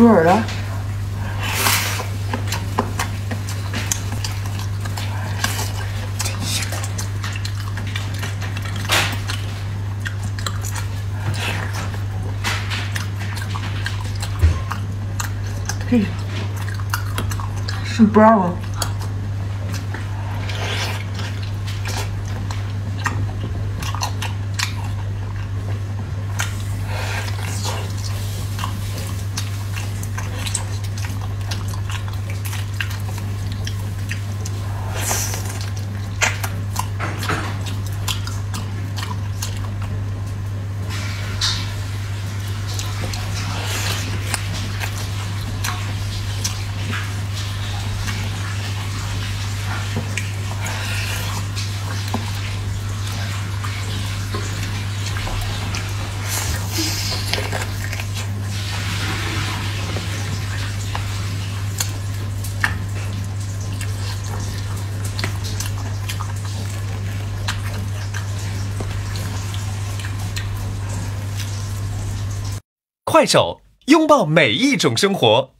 猪耳朵。嘿，是不快手，拥抱每一种生活。